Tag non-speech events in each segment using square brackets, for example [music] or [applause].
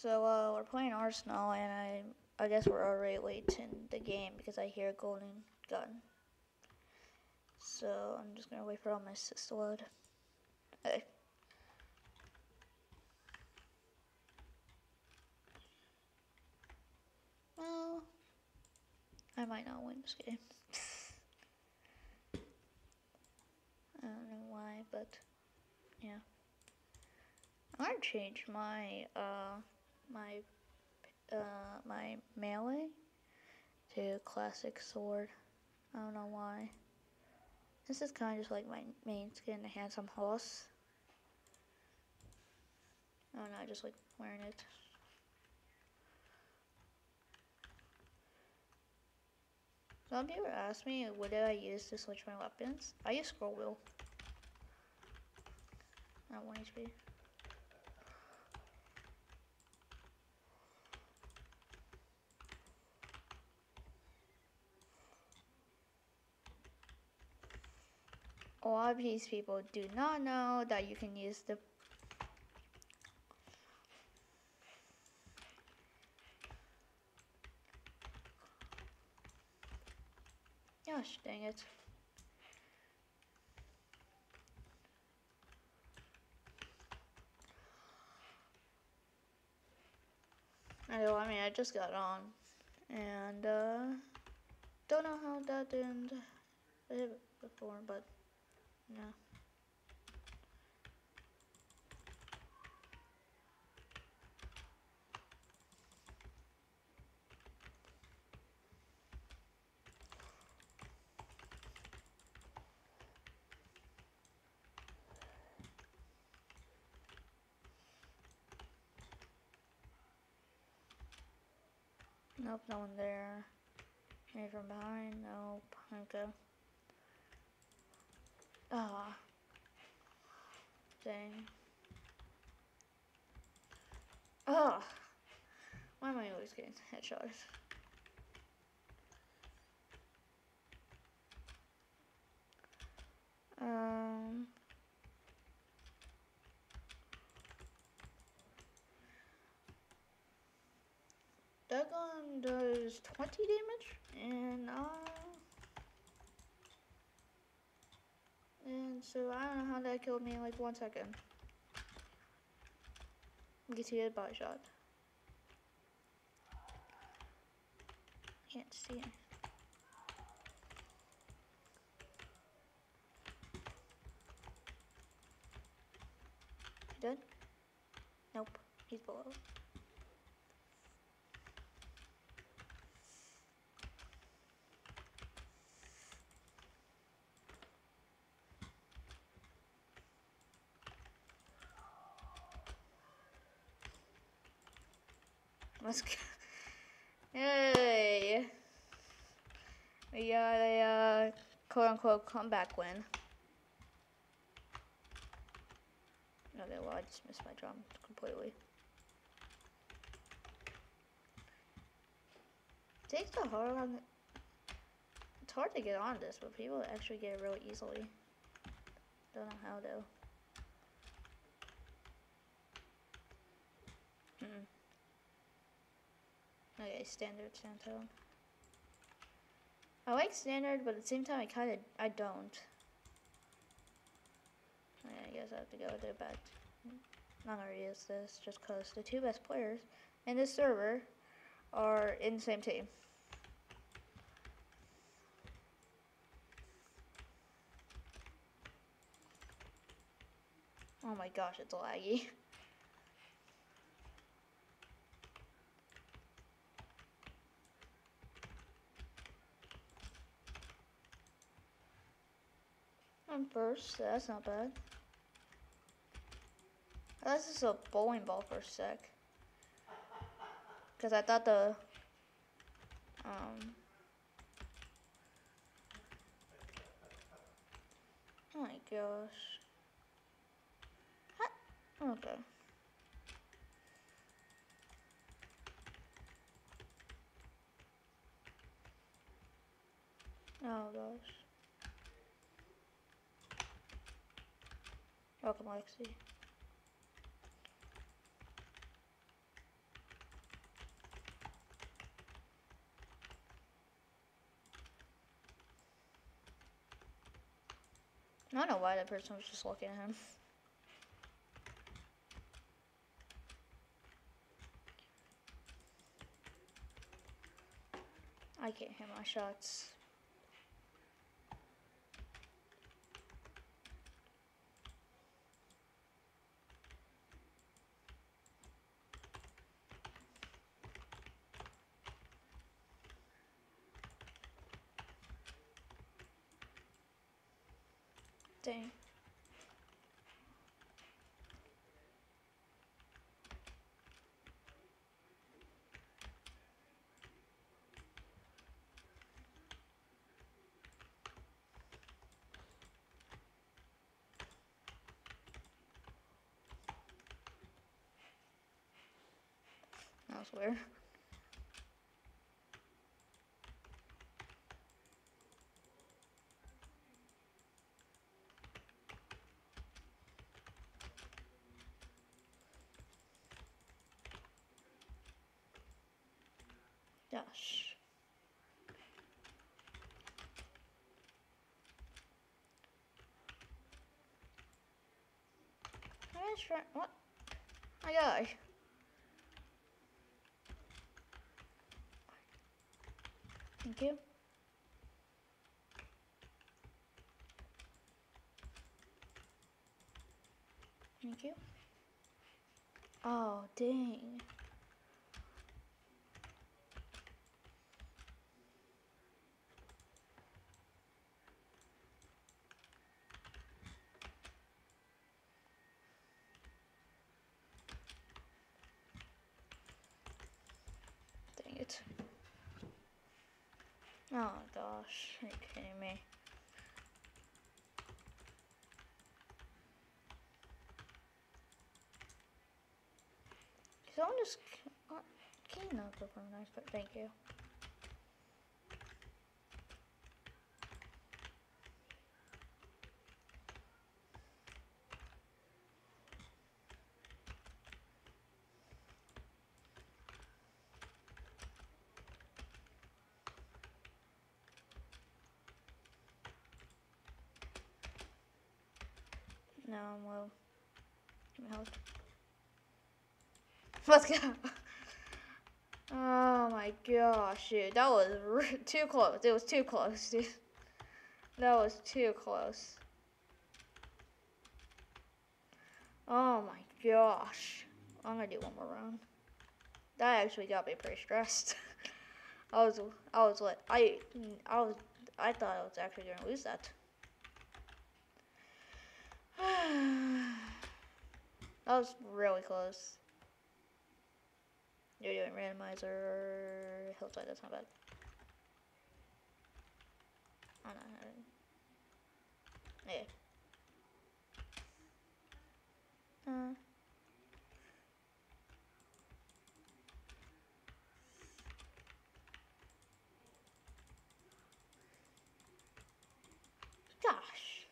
So uh, we're playing Arsenal, and I I guess we're already late in the game because I hear golden gun. So I'm just gonna wait for all my assists to load. Okay. Well, I might not win this game. [laughs] I don't know why, but yeah. Gonna change my uh my uh my melee to classic sword. I don't know why. This is kind of just like my main skin, the handsome horse. Don't know, I just like wearing it. Some people ask me what did I use to switch my weapons. I use scroll wheel. At 1 HP. A lot of these people do not know that you can use the Gosh, dang it. I know, I mean, I just got on, and, uh, don't know how that didn't before, but, yeah. Nope, no one there. Maybe from behind? Nope. Okay. Ah. Dang. Ah. Why am I always getting headshots? Um. Gun does 20 damage, and uh, and so I don't know how that killed me in like one second. Hit by a shot. Can't see it. Dead? Nope, he's below. Let's go. [laughs] Yay! We got a uh, quote unquote comeback win. Okay, well, I just missed my drum completely. It takes a hard on. It's hard to get on this, but people actually get it really easily. Don't know how though. Okay, standard Santone. I like standard, but at the same time, I kind of, I don't. I guess I have to go to bed. I'm not gonna use this just because the two best players in this server are in the same team. Oh my gosh, it's laggy. [laughs] First, that's not bad. This is a bowling ball for a sec. Because I thought the, um, oh my gosh. Okay. Oh gosh. Welcome, Alexi. I don't know why that person was just looking at him. I can't hit my shots. Dang. That was weird. Gosh. I was. What? My gosh. Thank you. Thank you. Oh. Dang it. Oh gosh, are you kidding me? Someone just not go from nice, but thank you. No, I'm low. Health. Let's go. Oh my gosh, dude. That was too close. It was too close, dude. That was too close. Oh my gosh. I'm gonna do one more round. That actually got me pretty stressed. [laughs] I was, I was what, I, I was, I thought I was actually gonna lose that. [sighs] that was really close. You're doing randomizer hillside, that's not bad. Oh no, yeah. Uh. Gosh.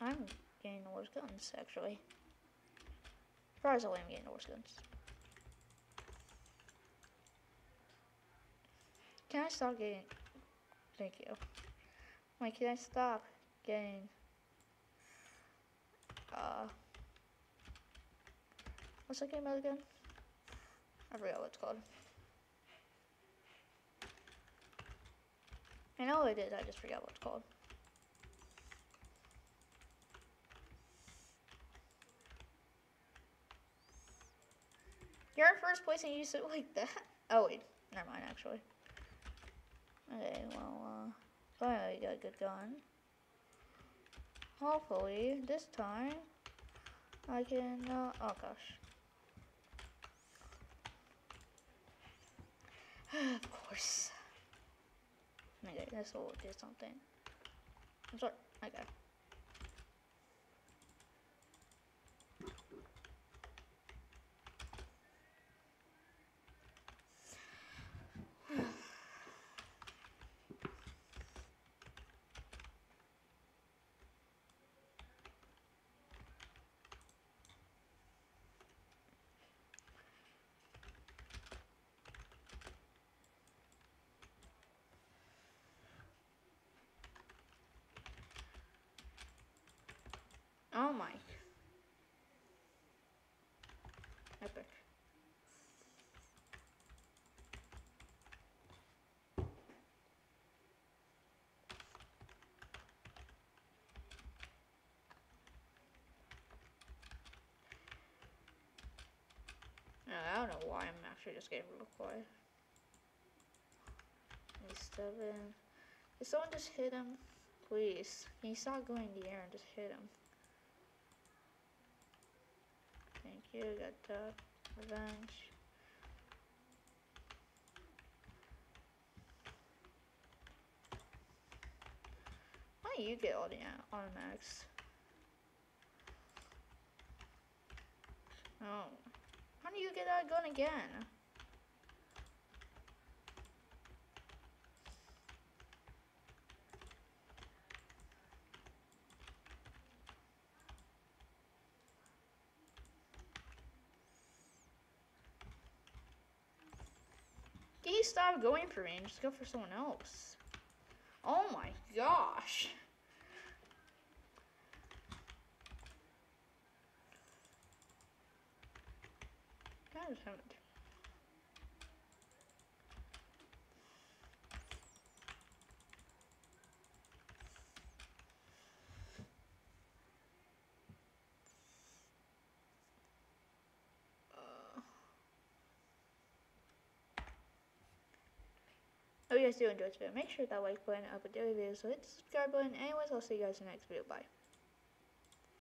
I'm getting the worst guns, actually. Far as I'm getting the worst guns. Can I stop getting... Thank you. Like, can I stop getting... Uh... What's that game again? I forgot what it's called. I know it is, I just forgot what it's called. You're in first place and you sit like that? Oh wait, never mind actually. Okay, well, uh, finally got a good gun. Hopefully, this time, I can, uh, oh gosh. [sighs] of course. Okay, this will do something. I'm sorry, okay. Oh my. Epic. I don't know why I'm actually just getting real quiet. Seven. Did someone just hit him? Please. You stop going in the air and just hit him? Thank you. Got the Revenge. Why do you get all the automatics? Oh. How do you get that gun again? Please stop going for me and just go for someone else. Oh my gosh. God, haven't. Oh, Hope you guys do enjoy this video. Make sure that like button up a daily video, so hit the subscribe button. Anyways, I'll see you guys in the next video. Bye.